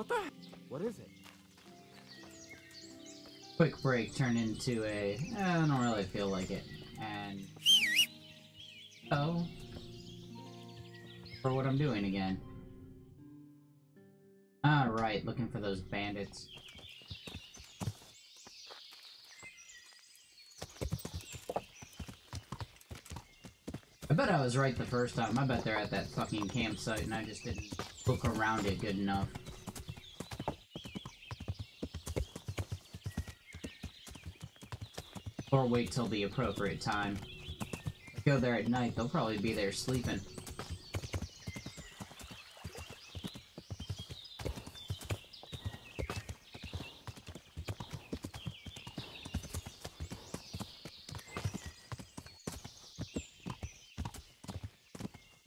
What the? What is it? Quick break turned into a, eh, I don't really feel like it. And, oh, for what I'm doing again. Alright, looking for those bandits. I bet I was right the first time. I bet they're at that fucking campsite and I just didn't look around it good enough. Or wait till the appropriate time. Go there at night, they'll probably be there sleeping.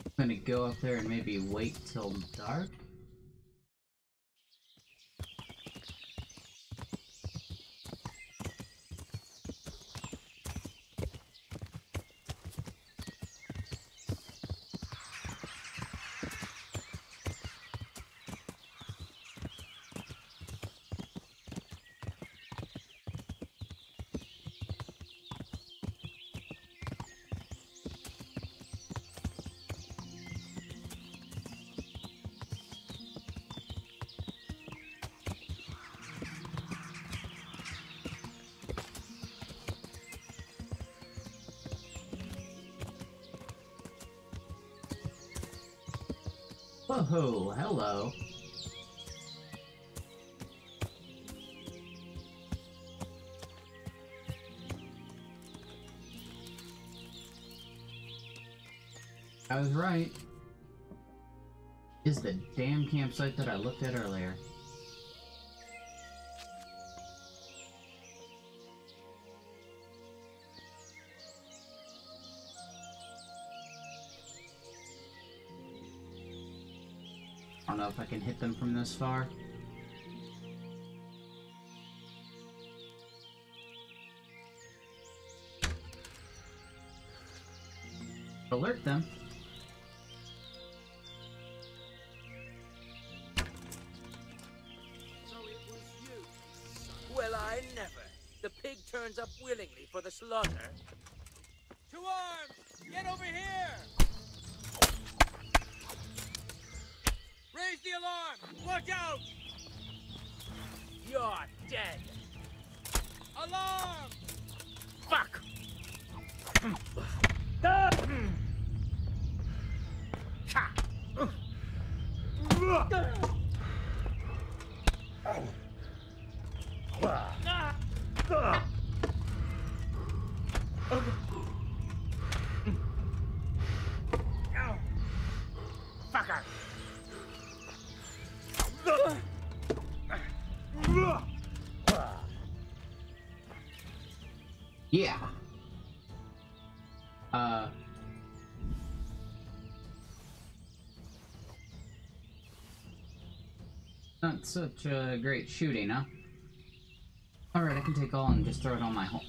I'm gonna go up there and maybe wait till dark? Oh, hello. I was right. Is the damn campsite that I looked at earlier. If I can hit them from this far. Alert them. So. Well, I never. The pig turns up willingly for the slaughter. To arms! Get over here! Watch out! You're dead! Such uh, great shooting, huh? Alright, I can take all and just throw it on my horse.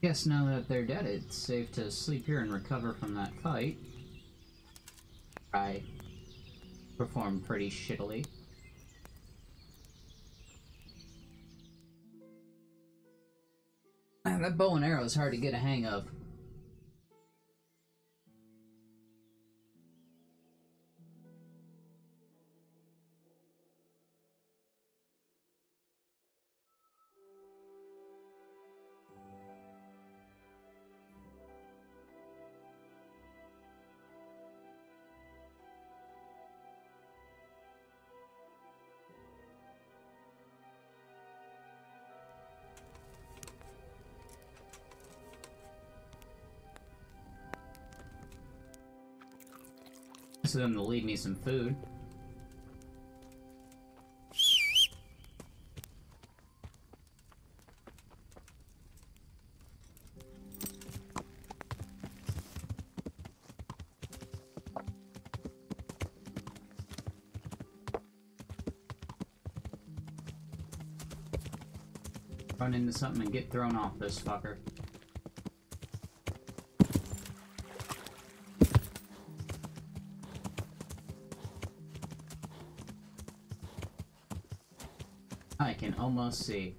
Guess now that they're dead, it's safe to sleep here and recover from that fight. I performed pretty shittily. That bow and arrow is hard to get a hang of. So them to leave me some food. Run into something and get thrown off this fucker. Almost see.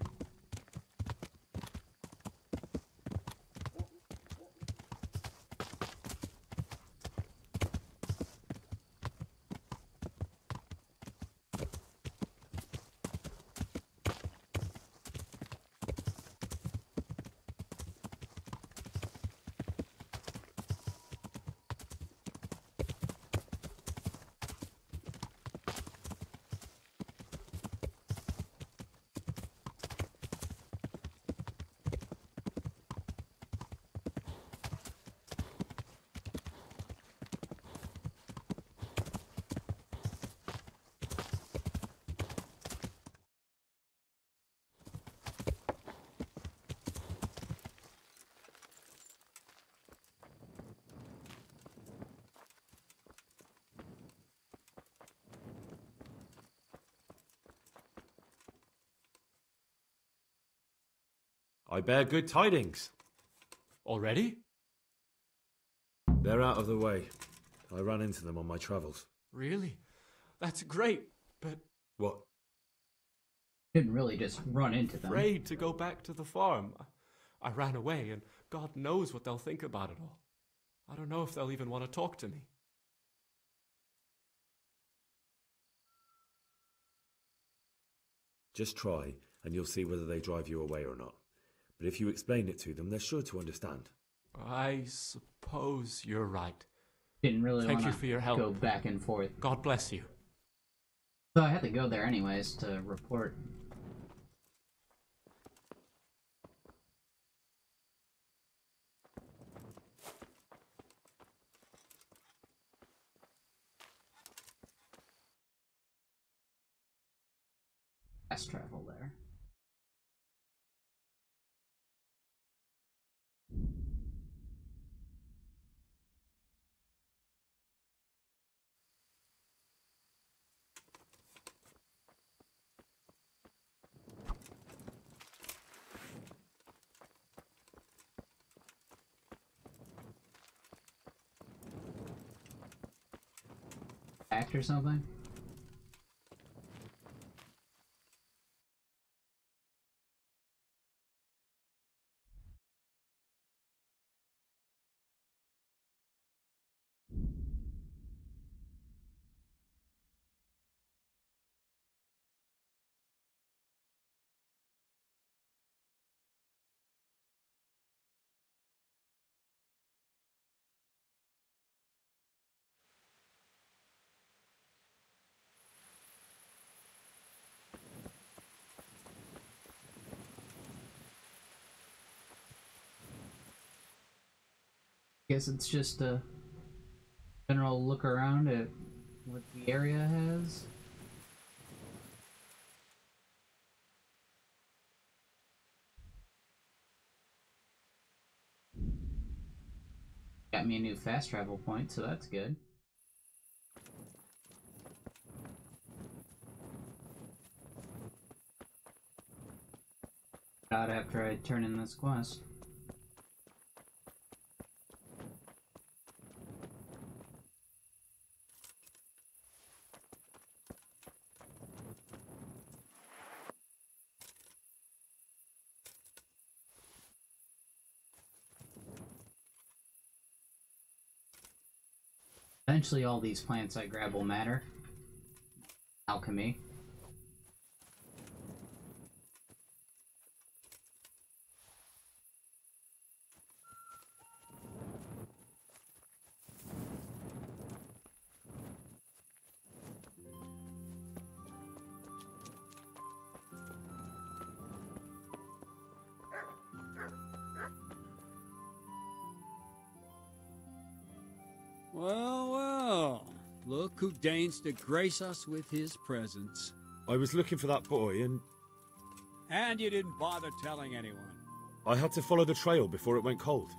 I bear good tidings. Already? They're out of the way. I ran into them on my travels. Really? That's great, but What? Didn't really just run into them. afraid to go back to the farm. I ran away, and God knows what they'll think about it all. I don't know if they'll even want to talk to me. Just try, and you'll see whether they drive you away or not. But if you explain it to them, they're sure to understand. I suppose you're right. Didn't really Thank want you for your help. go back and forth. God bless you. So I had to go there anyways to report. Fast travel there. Act or something? Guess it's just a general look around at what the area has. Got me a new fast travel point, so that's good. Out after I turn in this quest. Eventually, all these plants I grab will matter. Alchemy. Well. Look who deigns to grace us with his presence. I was looking for that boy, and And you didn't bother telling anyone. I had to follow the trail before it went cold.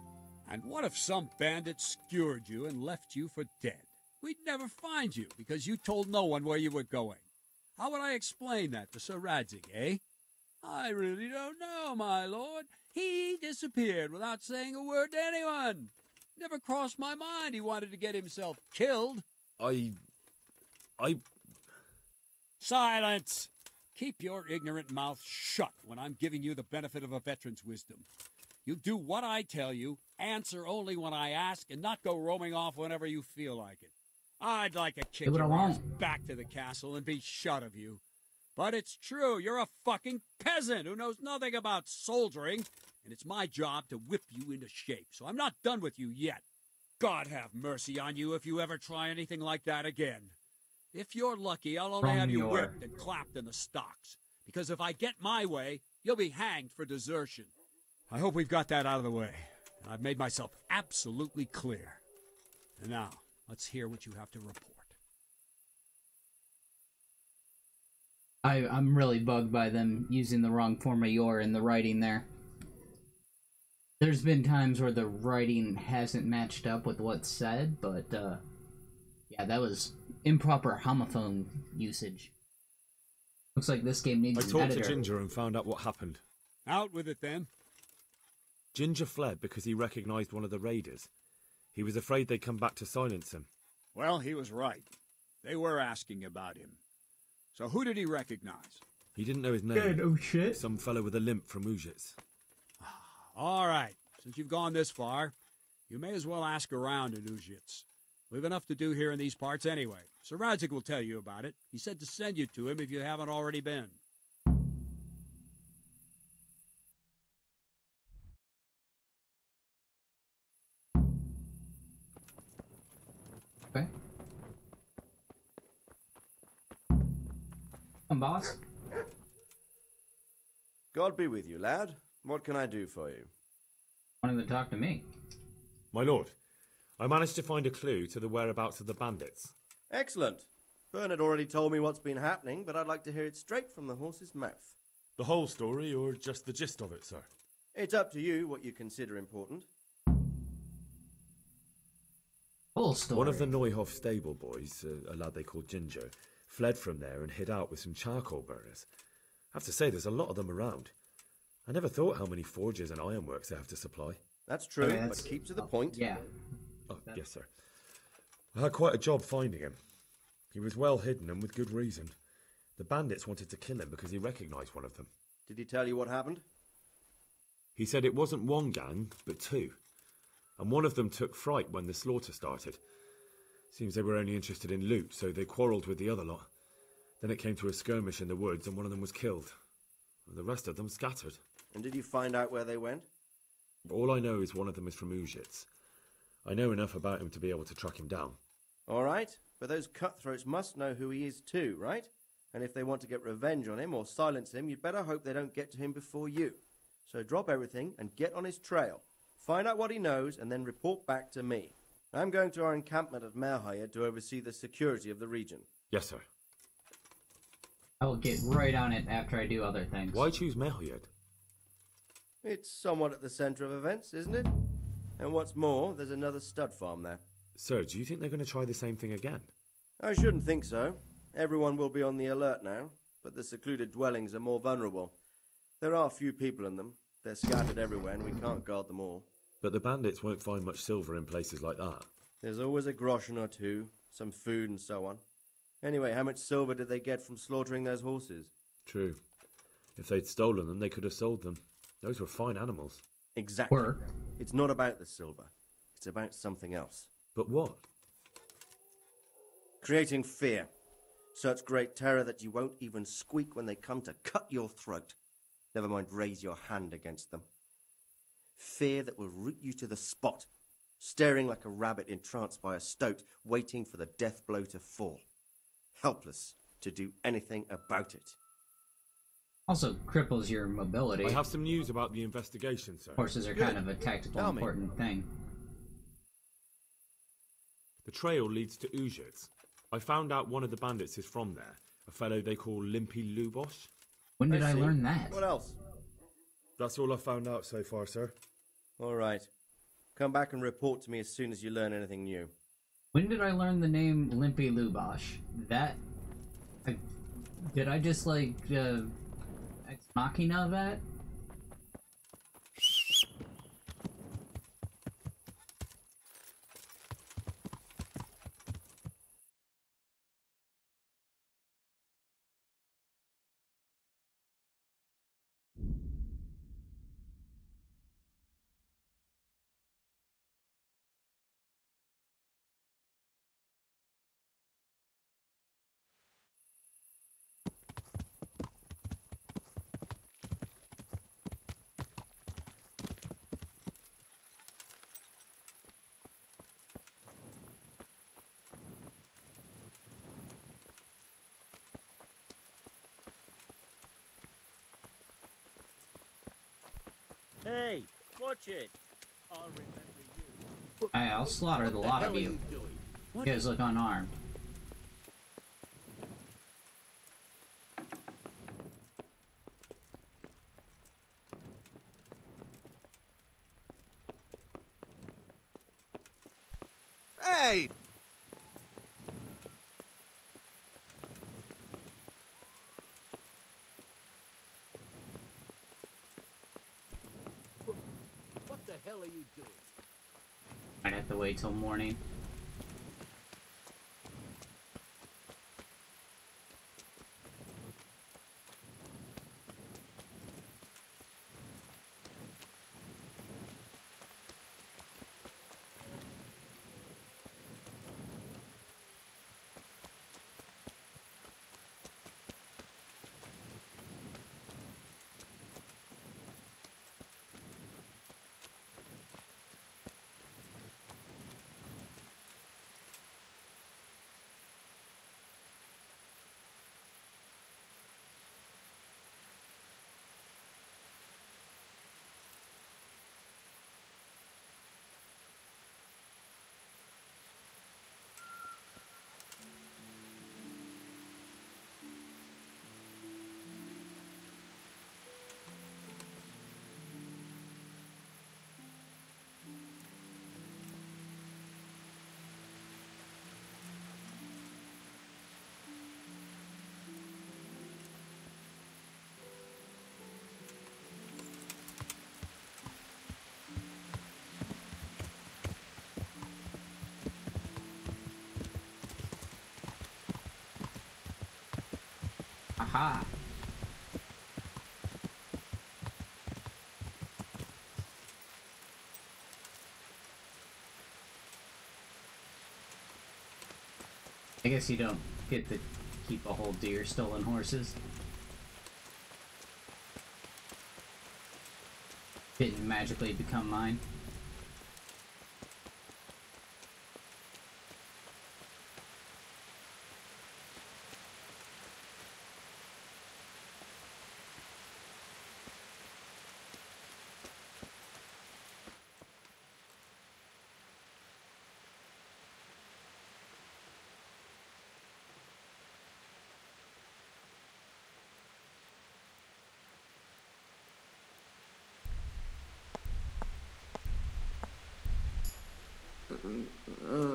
And what if some bandit skewered you and left you for dead? We'd never find you because you told no one where you were going. How would I explain that to Sir Radzig, eh? I really don't know, my lord. He disappeared without saying a word to anyone. Never crossed my mind he wanted to get himself killed. I. I. Silence! Keep your ignorant mouth shut when I'm giving you the benefit of a veteran's wisdom. You do what I tell you, answer only when I ask, and not go roaming off whenever you feel like it. I'd like to kick I your ass back to the castle and be shut of you. But it's true, you're a fucking peasant who knows nothing about soldiering, and it's my job to whip you into shape, so I'm not done with you yet. God have mercy on you if you ever try anything like that again. If you're lucky, I'll only From have you your- whipped and clapped in the stocks. Because if I get my way, you'll be hanged for desertion. I hope we've got that out of the way. And I've made myself absolutely clear. And now, let's hear what you have to report. I, I'm really bugged by them using the wrong form of your in the writing there. There's been times where the writing hasn't matched up with what's said, but uh, yeah, that was improper homophone usage. Looks like this game needs I an talked editor. to Ginger and found out what happened. Out with it then. Ginger fled because he recognized one of the raiders. He was afraid they'd come back to silence him. Well, he was right. They were asking about him. So who did he recognize? He didn't know his name. oh shit. Some fellow with a limp from Uzhitz. All right, since you've gone this far, you may as well ask around in Uzhitz. We've enough to do here in these parts anyway. Sir Radzig will tell you about it. He said to send you to him if you haven't already been. Okay. Come, boss. God be with you, lad. What can I do for you? Wanted to talk to me. My lord, I managed to find a clue to the whereabouts of the bandits. Excellent. Bernard already told me what's been happening, but I'd like to hear it straight from the horse's mouth. The whole story, or just the gist of it, sir? It's up to you what you consider important. Full story. One of the Neuhof stable boys, uh, a lad they called Ginger, fled from there and hid out with some charcoal burners. I have to say, there's a lot of them around. I never thought how many forges and ironworks they have to supply. That's true, Okay, that's- but keep to the point. Yeah. Oh, yes, sir. I had quite a job finding him. He was well hidden and with good reason. The bandits wanted to kill him because he recognized one of them. Did he tell you what happened? He said it wasn't one gang, but two. And one of them took fright when the slaughter started. Seems they were only interested in loot, so they quarrelled with the other lot. Then it came to a skirmish in the woods, and one of them was killed. And the rest of them scattered. And did you find out where they went? All I know is one of them is from Uzhitz. I know enough about him to be able to track him down. All right, but those cutthroats must know who he is too, right? And if they want to get revenge on him or silence him, you'd better hope they don't get to him before you. So drop everything and get on his trail. Find out what he knows and then report back to me. I'm going to our encampment at Merhojed to oversee the security of the region. Yes, sir. I will get right on it after I do other things. Why choose Merhojed? It's somewhat at the centre of events, isn't it? And what's more, there's another stud farm there. Sir, do you think they're going to try the same thing again? I shouldn't think so. Everyone will be on the alert now, but the secluded dwellings are more vulnerable. There are few people in them. They're scattered everywhere, and we can't guard them all. But the bandits won't find much silver in places like that. There's always a groschen or two, some food, and so on. Anyway, how much silver did they get from slaughtering those horses? True. If they'd stolen them, they could have sold them. Those were fine animals. Exactly. Work. It's not about the silver. It's about something else. But what? Creating fear. Such great terror that you won't even squeak when they come to cut your throat. Never mind raise your hand against them. Fear that will root you to the spot, staring like a rabbit entranced by a stoat, waiting for the death blow to fall. Helpless to do anything about it. Also cripples your mobility. I have some news about the investigation, sir. Horses are kind of a tactical Tell me. important thing. The trail leads to Uzhitz. I found out one of the bandits is from there, a fellow they call Limpy Lubosh. When did I, see. learn that? What else? That's all I've found out so far, sir. All right. Come back and report to me as soon as you learn anything new. When did I learn the name Limpy Lubosh? That. I, did I just like uh, ex machina that? Hey, watch it. I'll remember you. I, I'll slaughter the lot of you. You guys look unarmed. Hey! What the hell are you doing? Might have to wait till morning. Aha! I guess you don't get to keep a whole deer stolen horses. Didn't magically become mine. uh,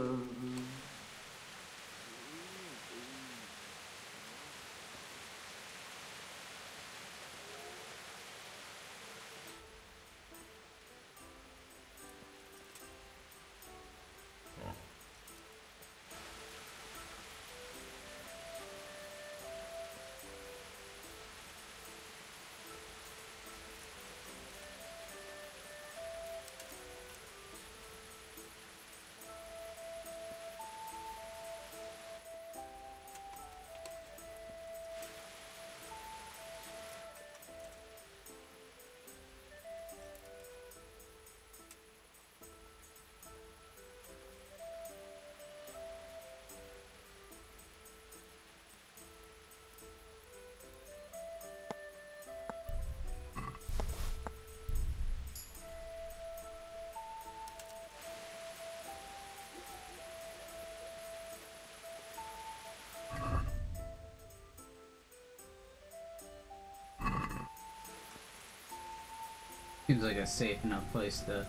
Seems like a safe enough place to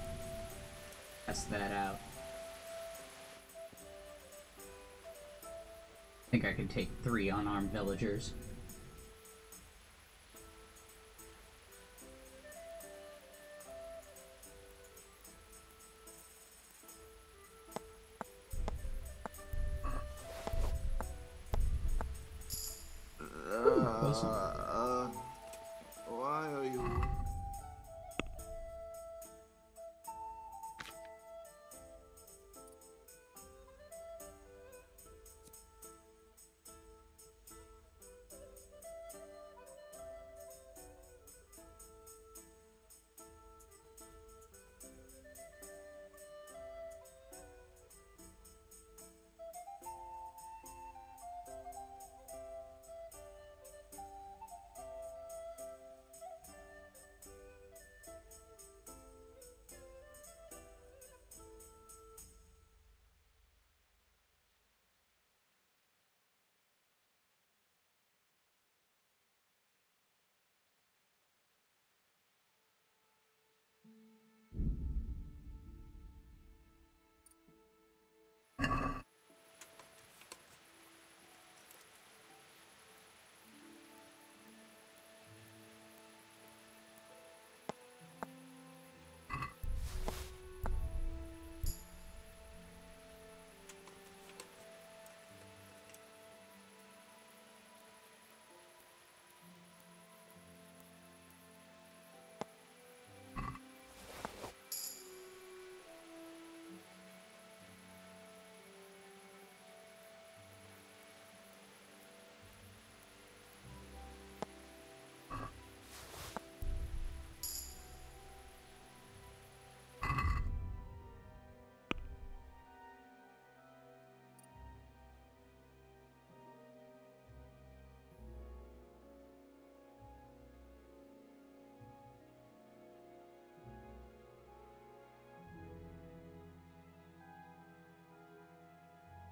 test that out. I think I can take three unarmed villagers. Uh, uh,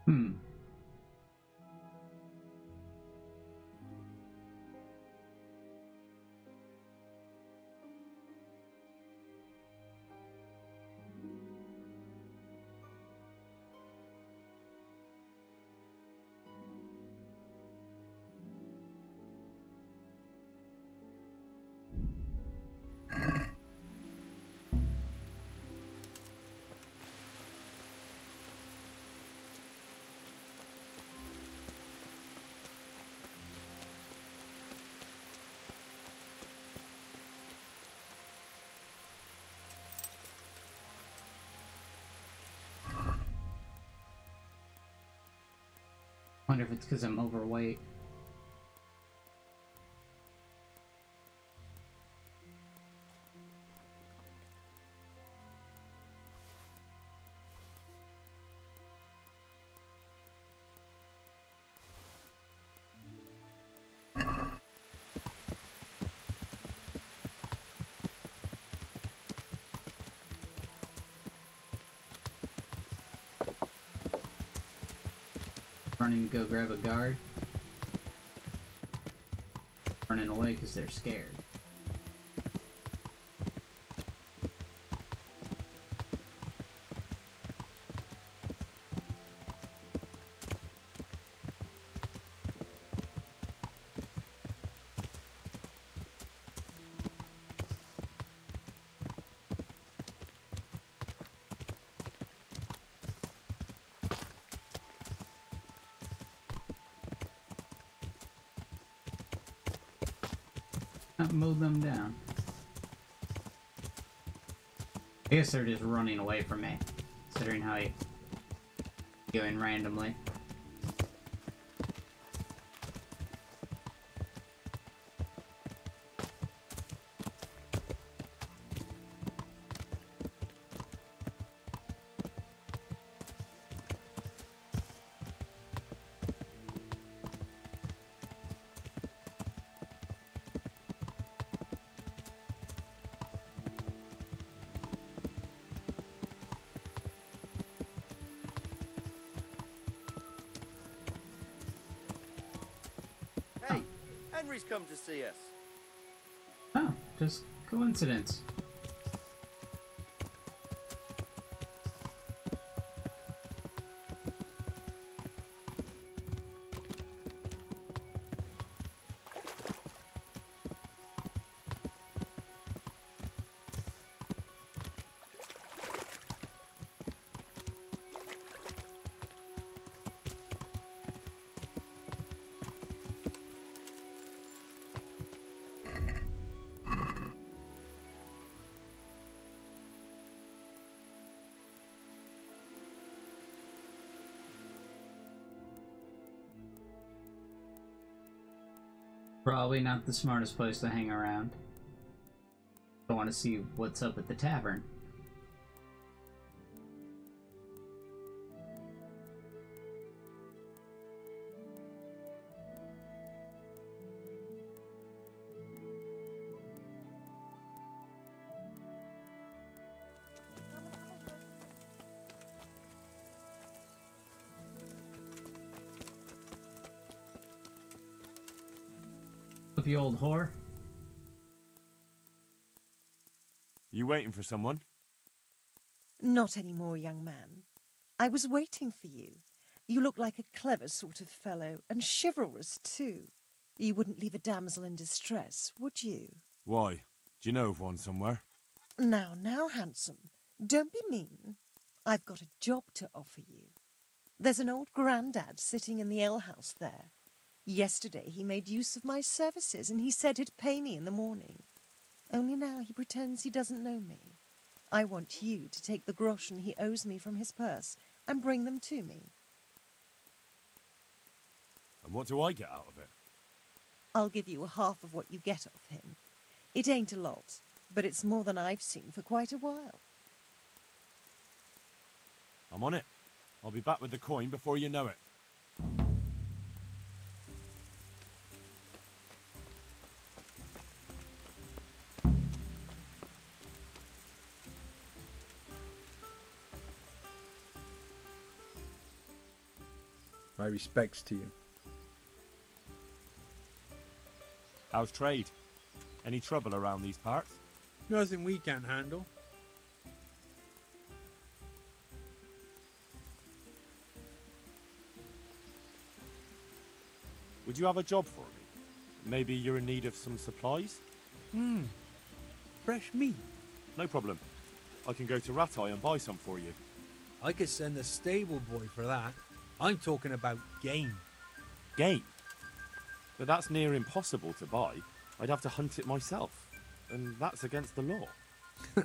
Hmm. Wonder if it's because I'm overweight. Running to go grab a guard. Running away because they're scared. Not mow them down. I guess they're just running away from me, considering how I going randomly. Hey, Probably not the smartest place to hang around. I want to see what's up at the tavern. With you old whore. You waiting for someone? Not anymore, young man. I was waiting for you. You look like a clever sort of fellow, and chivalrous too. You wouldn't leave a damsel in distress, would you? Why? Do you know of one somewhere? Now, now, handsome, don't be mean. I've got a job to offer you. There's an old grandad sitting in the alehouse there. Yesterday he made use of my services, and he said he'd pay me in the morning. Only now he pretends he doesn't know me. I want you to take the groschen he owes me from his purse and bring them to me. And what do I get out of it? I'll give you half of what you get off him. It ain't a lot, but it's more than I've seen for quite a while. I'm on it. I'll be back with the coin before you know it. My respects to you. How's trade? Any trouble around these parts? Nothing we can't handle. Would you have a job for me? Maybe you're in need of some supplies? Hmm. Fresh meat. No problem. I can go to Rattay and buy some for you. I could send a stable boy for that. I'm talking about game. Game? But that's near impossible to buy. I'd have to hunt it myself. And that's against the law.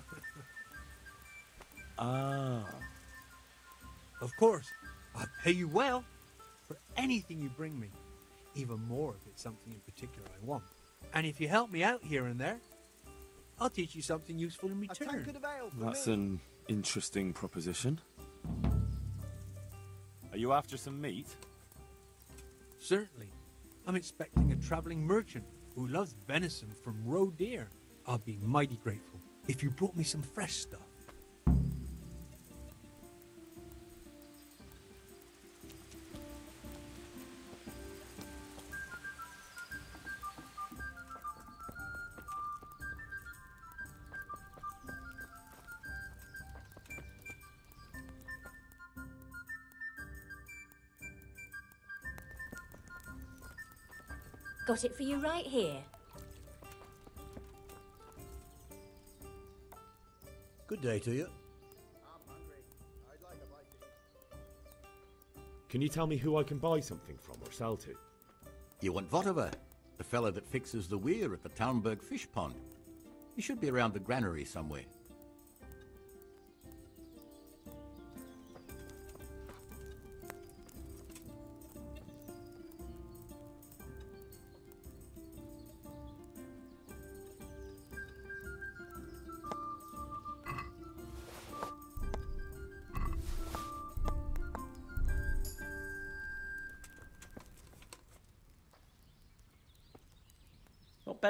ah. Of course, I'll pay you well for anything you bring me. Even more if it's something in particular I want. And if you help me out here and there, I'll teach you something useful in return. That's an interesting proposition. Are you after some meat? Certainly. I'm expecting a traveling merchant who loves venison from roe deer. I'll be mighty grateful if you brought me some fresh stuff. Got it for you right here. Good day to you. I'm hungry. I'd like a viking. can you tell me who I can buy something from or sell to? You want Votova, the fellow that fixes the weir at the Talmberg fish pond. He should be around the granary somewhere.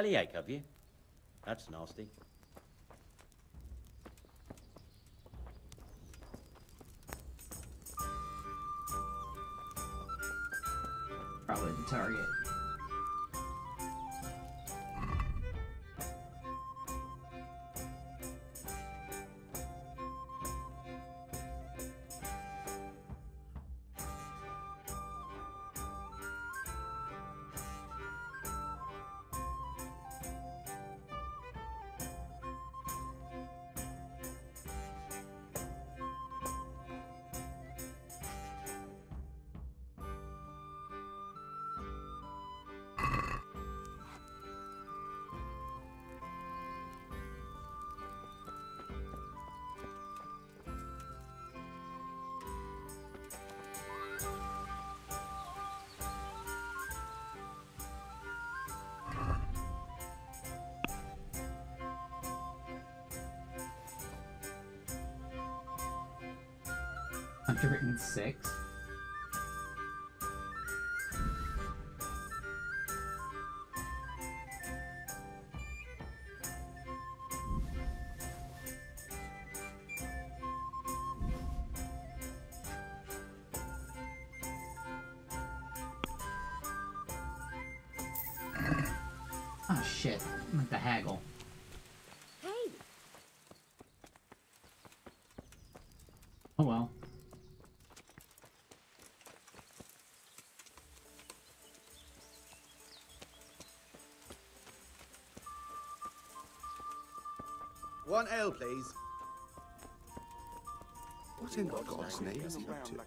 Bellyache, have you? That's nasty. Probably the target. 106. Oh ah, shit, I'm at the haggle. Hey, Oh well. One ale, please. What in God's name is he up to?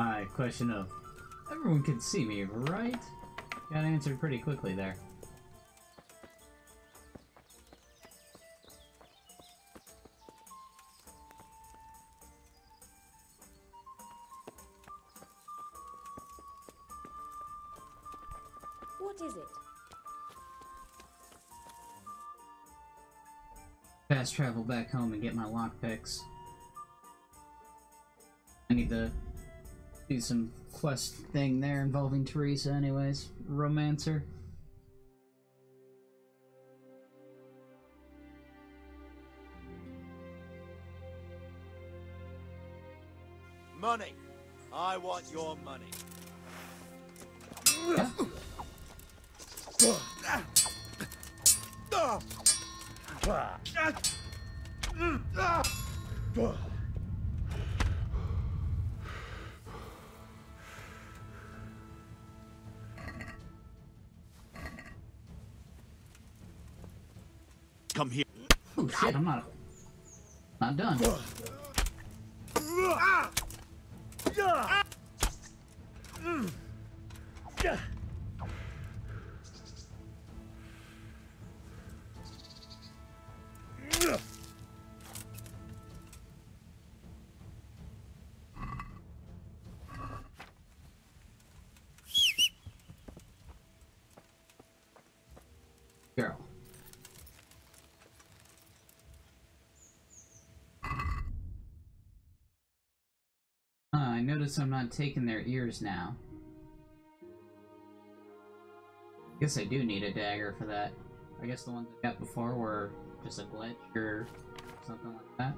Alright, question of everyone can see me, right? Got answered pretty quickly there. Fast travel back home and get my lockpicks. I need to do some quest thing there involving Theresa anyways. Romancer. Not done. Girl. Notice I'm not taking their ears now. I guess I do need a dagger for that. I guess the ones I got before were just a glitch or something like that.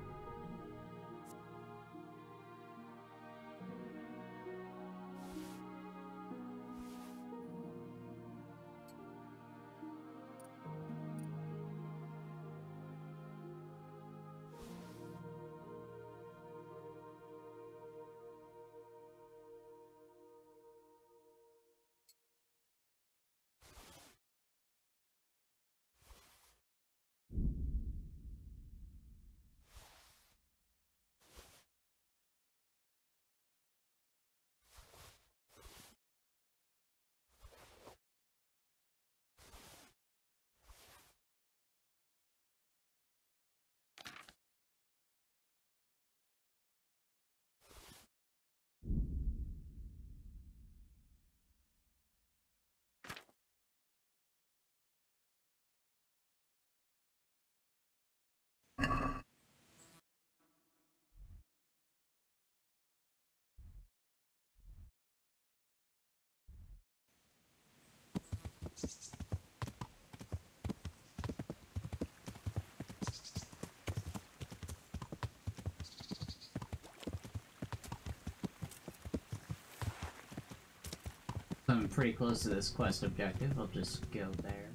I'm pretty close to this quest objective. I'll just go there.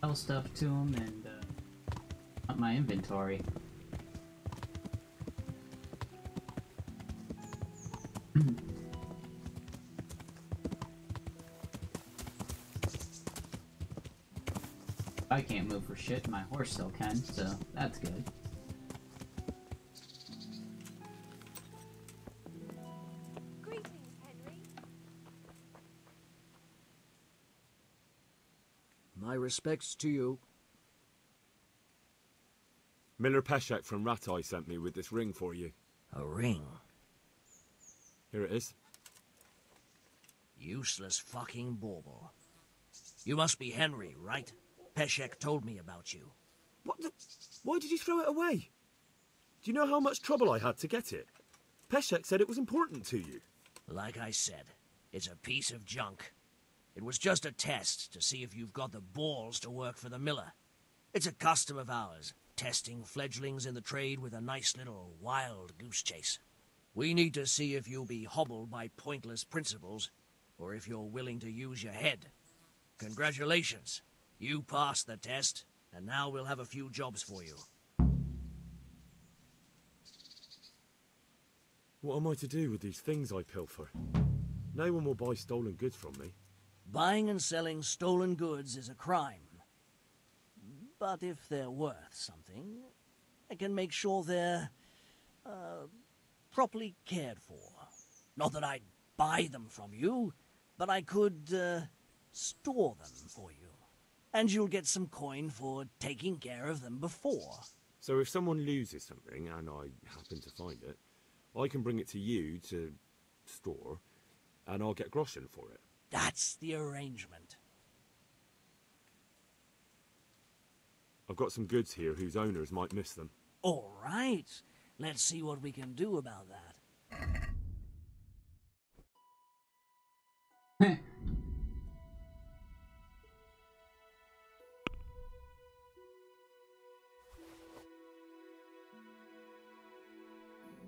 Sell stuff to them and uh, up my inventory. I can't move for shit, my horse still can, so that's good. Respects to you. Miller Peshek from Rattay sent me with this ring for you. A ring. Here it is. Useless fucking bauble. You must be Henry, right? Peshek told me about you. What the? Why did you throw it away? Do you know how much trouble I had to get it? Peshek said it was important to you. Like I said, it's a piece of junk. It was just a test to see if you've got the balls to work for the miller. It's a custom of ours, testing fledglings in the trade with a nice little wild goose chase. We need to see if you'll be hobbled by pointless principles, or if you're willing to use your head. Congratulations. You passed the test, and now we'll have a few jobs for you. What am I to do with these things I pilfer? No one will buy stolen goods from me. Buying and selling stolen goods is a crime. But if they're worth something, I can make sure they're uh, properly cared for. Not that I'd buy them from you, but I could uh, store them for you. And you'll get some coin for taking care of them before. So if someone loses something and I happen to find it, I can bring it to you to store, and I'll get groschen for it. That's the arrangement. I've got some goods here whose owners might miss them. All right. Let's see what we can do about that.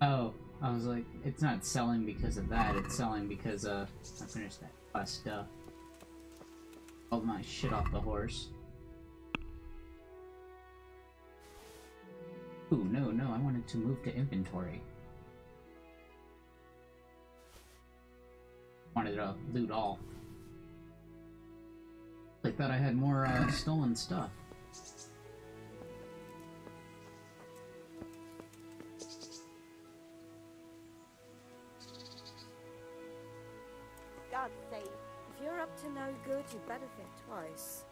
Oh, I was like, it's not selling because of that, it's selling because, uh, I finished that quest, uh, all my shit off the horse. Ooh, no, no, I wanted to move to inventory. Wanted to loot all. I thought I had more, uh, stolen stuff. Good, you better think twice.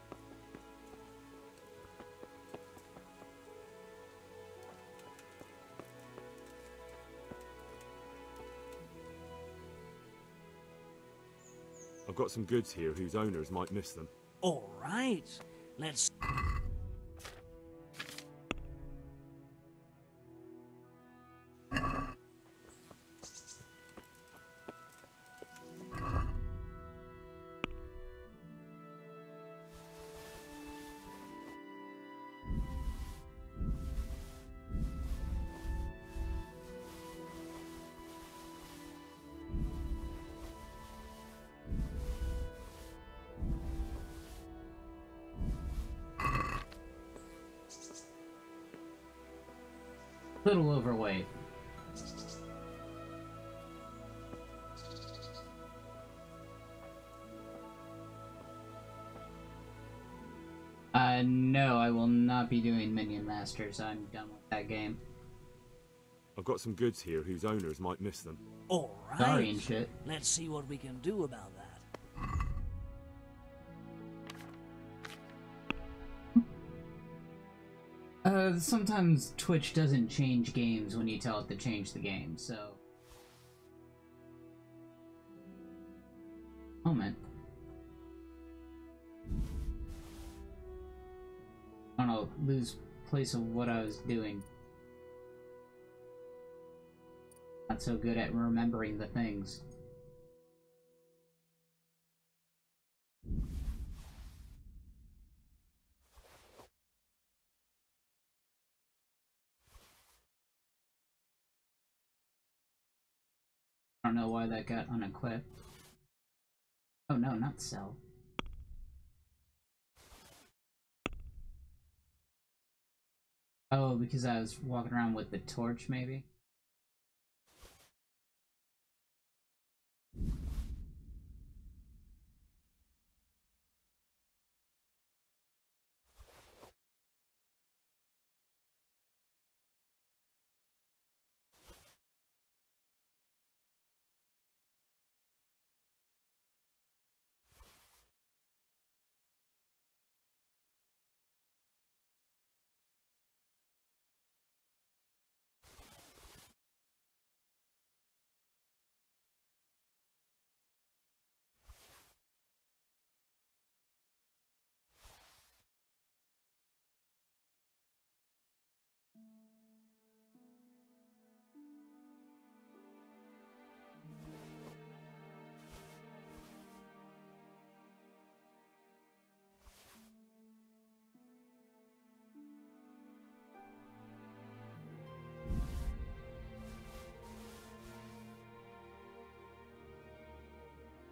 I've got some goods here whose owners might miss them. All right. Let's. Little overweight. Uh, no, I will not be doing Minion Masters. I'm done with that game. I've got some goods here whose owners might miss them. All right. Sorry and shit. Let's see what we can do about that. Uh, sometimes Twitch doesn't change games when you tell it to change the game, so... Moment. I don't know, lose place of what I was doing. Not so good at remembering the things. Don't know why that got unequipped. Oh no, not sell. Oh, because I was walking around with the torch, maybe?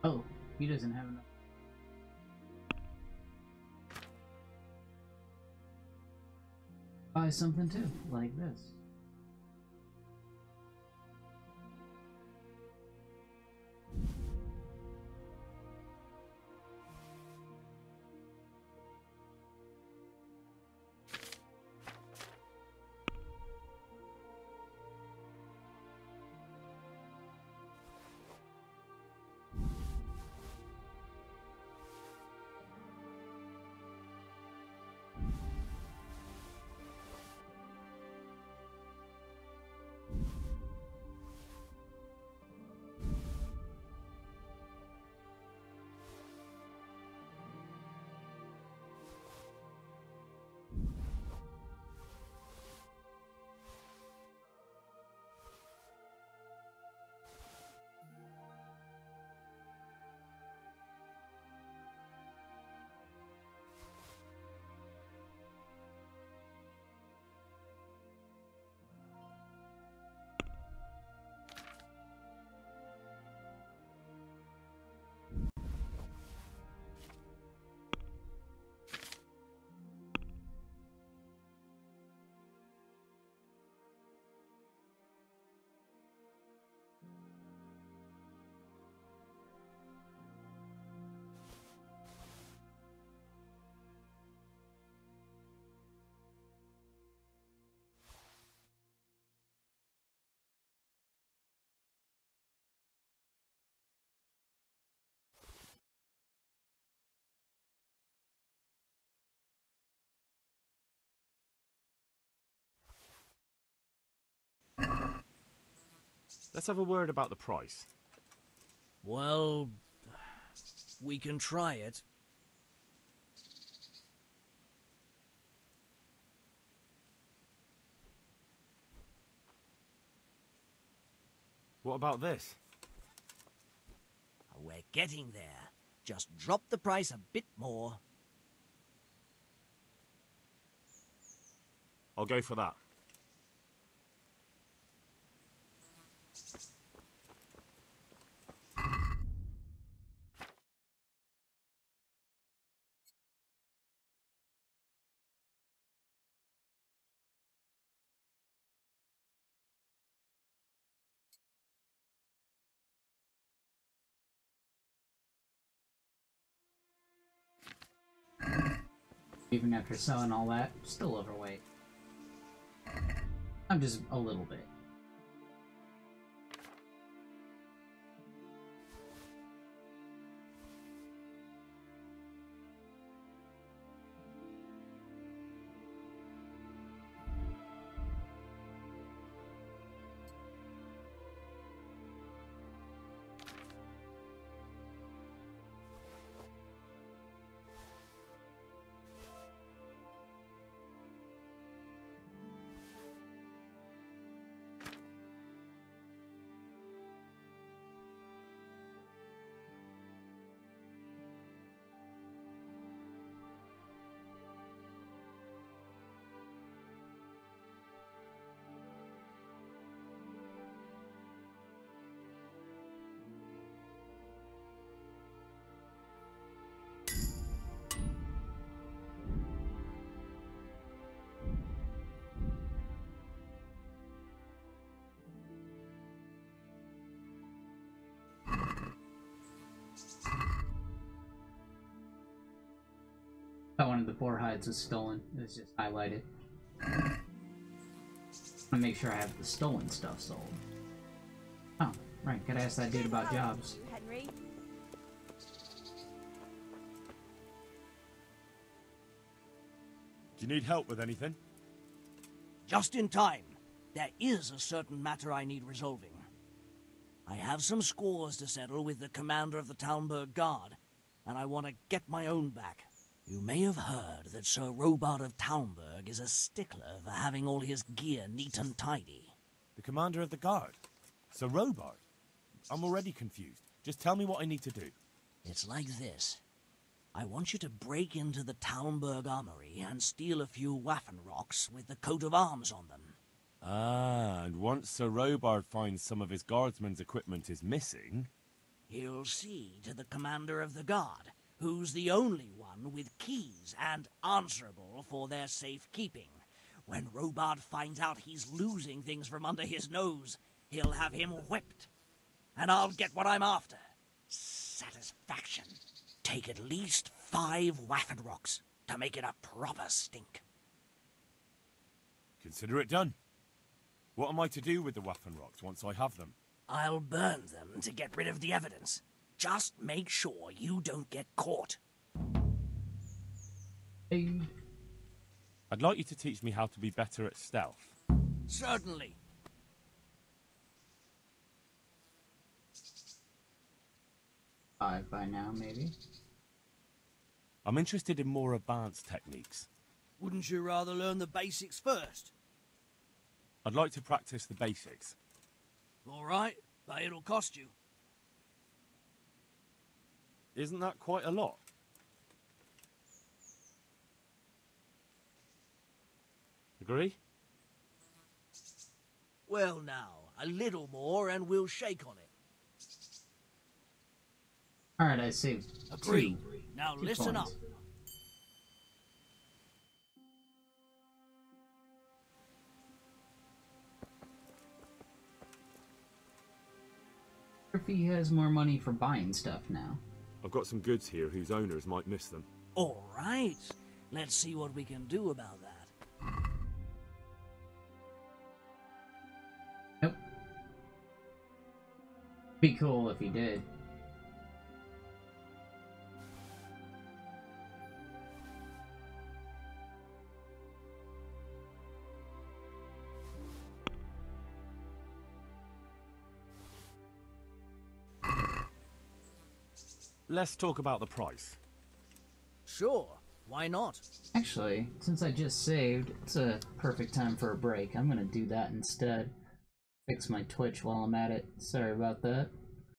Oh, he doesn't have enough. Buy something too, like this. Let's have a word about the price. Well, we can try it. What about this? We're getting there. Just drop the price a bit more. I'll go for that. Even after selling all that, still overweight. I'm just a little bit. One of the boar hides was stolen. It was just highlighted. I make sure I have the stolen stuff sold. Oh, right. Gotta ask that dude about jobs. Henry. Do you need help with anything? Just in time. There is a certain matter I need resolving. I have some scores to settle with the commander of the Talmberg Guard, and I want to get my own back. You may have heard that Sir Robard of Talmberg is a stickler for having all his gear neat and tidy. The commander of the guard? Sir Robard? I'm already confused. Just tell me what I need to do. It's like this. I want you to break into the Talmberg armory and steal a few Waffen rocks with the coat of arms on them. Ah, and once Sir Robard finds some of his guardsmen's equipment is missing, He'll see to the commander of the guard, who's the only with keys and answerable for their safekeeping. When Robard finds out he's losing things from under his nose, he'll have him whipped. And I'll get what I'm after. Satisfaction. Take at least five Waffen rocks to make it a proper stink. Consider it done. What am I to do with the Waffen rocks once I have them? I'll burn them to get rid of the evidence. Just make sure you don't get caught. I'd like you to teach me how to be better at stealth. Certainly. Five by now, maybe. I'm interested in more advanced techniques. Wouldn't you rather learn the basics first? I'd like to practice the basics. All right, but it'll cost you. Isn't that quite a lot? Agree? Well, now, a little more and we'll shake on it. Alright, I see. Agreed. Two. Now Two listen points. up. If he has more money for buying stuff now. I've got some goods here whose owners might miss them. All right. Let's see what we can do about that. Be cool if he did. Let's talk about the price. Sure. Why not? Actually, since I just saved, it's a perfect time for a break. I'm gonna do that instead. Fix my Twitch while I'm at it. Sorry about that.